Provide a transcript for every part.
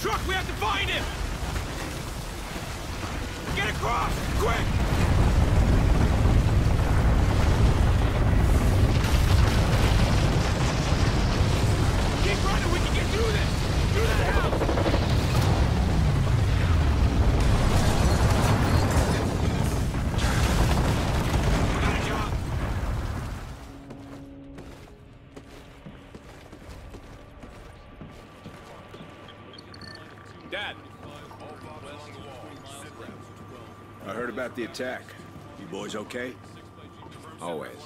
truck. We have to find him! Across! Quick! Keep running! We can get through this! Through that house! I heard about the attack. You boys okay? Always.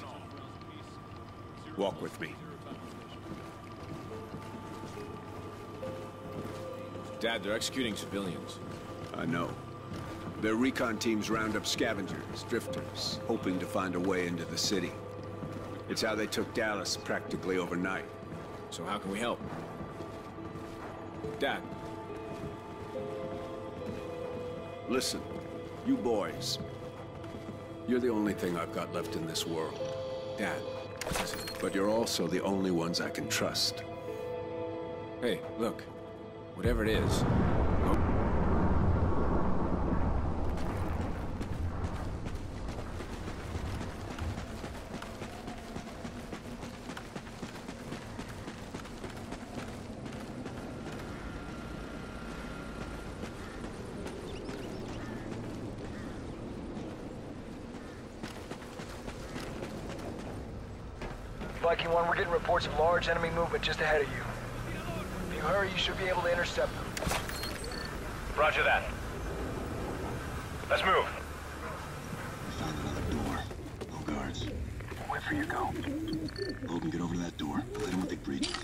Walk with me. Dad, they're executing civilians. I know. Their recon teams round up scavengers, drifters, hoping to find a way into the city. It's how they took Dallas practically overnight. So how can we help? Dad, Listen, you boys. You're the only thing I've got left in this world. Dad. But you're also the only ones I can trust. Hey, look. Whatever it is. No. Viking 1, we're getting reports of large enemy movement just ahead of you. If you hurry, you should be able to intercept them. Roger that. Let's move. Found another door. No guards. Where for you go? Logan, get over to that door. Hit him with the breach in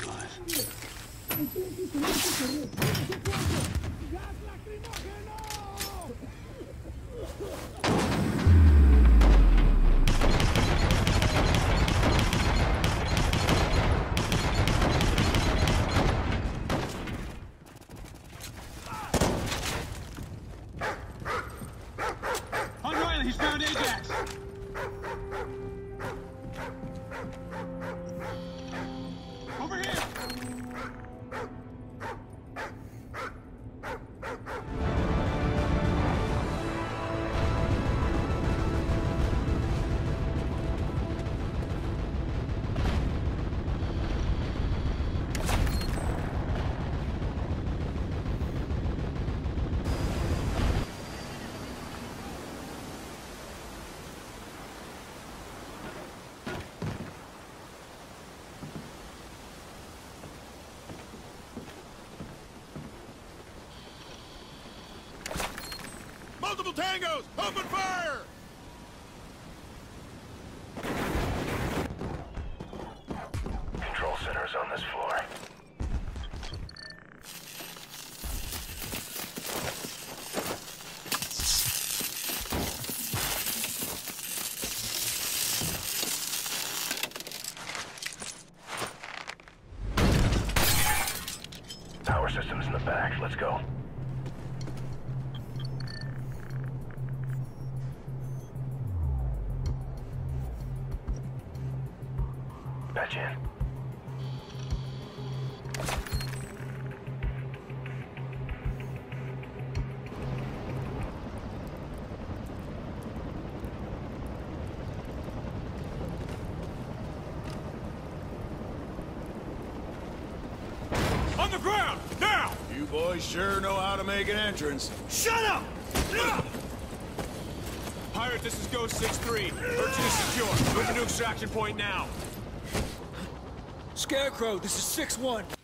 Multiple tangos! Open fire! Control center is on this floor. Tower system is in the back. Let's go. Patch in. On the ground! Now! You boys sure know how to make an entrance. Shut up! Pirate, this is Ghost 6-3. Merchant is secure. Move to extraction point now. Scarecrow, this is 6-1.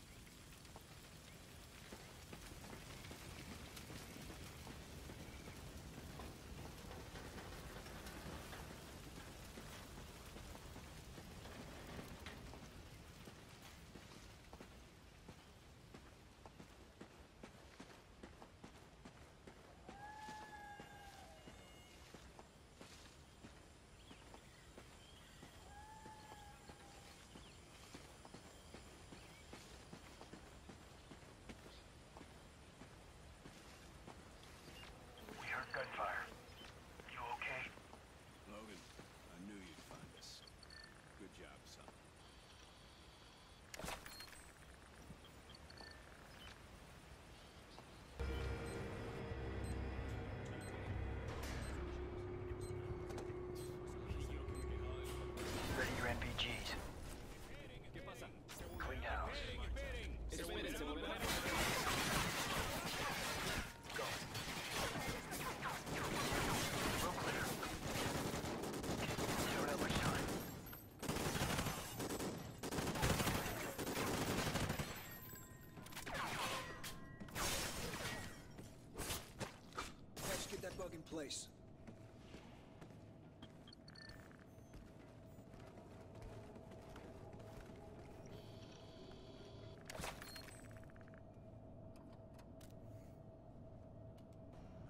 Place.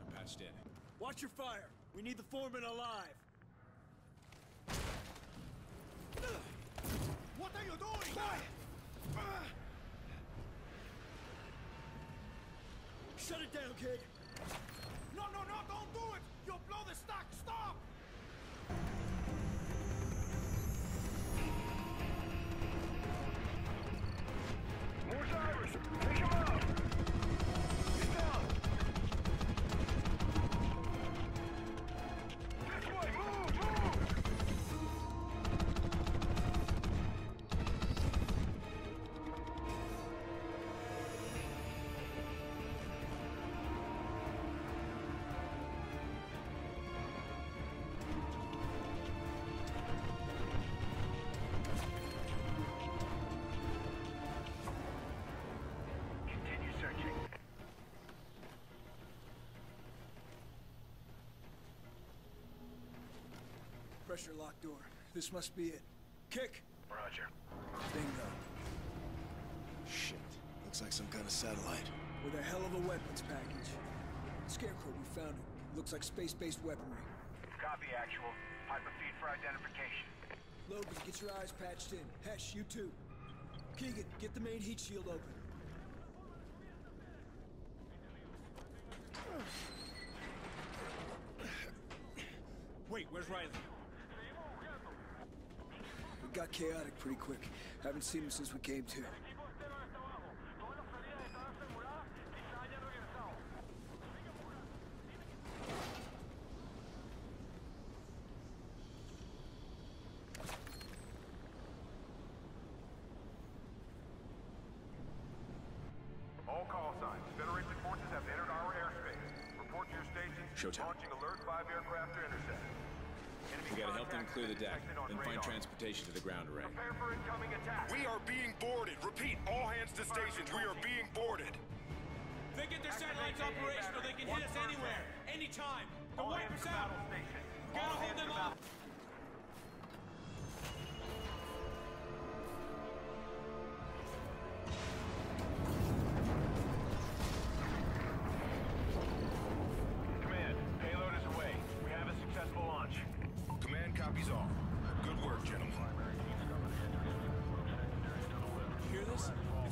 I'm patched in. Watch your fire. We need the foreman alive. What are you doing? Shut it down, kid. Pressure lock door. This must be it. Kick! Roger. Bingo. Shit. Looks like some kind of satellite. With a hell of a weapons package. Scarecrow, we found it. Looks like space-based weaponry. Copy actual. Hyper feed for identification. Logan, get your eyes patched in. Hesh, you too. Keegan, get the main heat shield open. Wait, where's Riley? Got chaotic pretty quick. Haven't seen him since we came to. All call signs. Federation forces have entered our airspace. Report to your stations. Showtime. Launching alert 5 aircraft to intercept. Enemy help them clear the deck, detected on then find transportation to the ground array. Prepare for incoming attack. We are being boarded. Repeat, all hands to stations. We are being boarded. They get their satellites operational, they can hit us anywhere, anytime. They'll All wipe hands us out. Gotta hold them to up.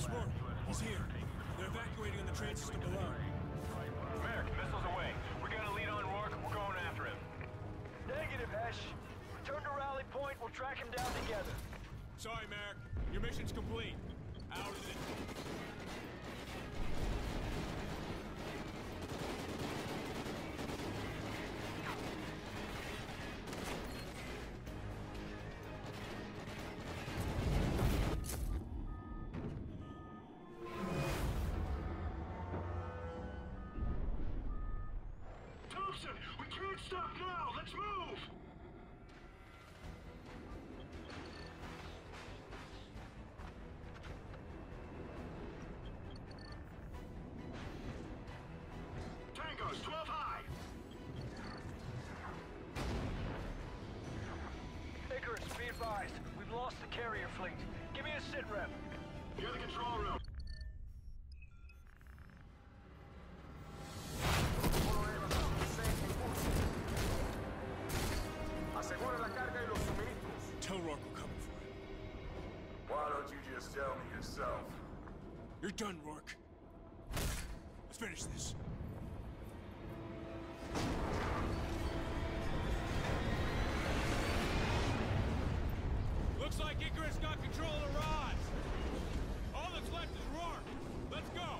This? It's He's here. They're evacuating on the train system below. Merrick, missiles away. We got a lead on Rorke. We're going after him. Negative, Hesh. Return to rally point. We'll track him down together. Sorry, Merrick. Your mission's complete. Stop now. Let's move. Tangos, 12 high. Icarus, be advised. We've lost the carrier fleet. Give me a sit rep. Near the control room. Done, Rorke. Let's finish this. Looks like Icarus got control of the rods. All that's left is Rorke. Let's go.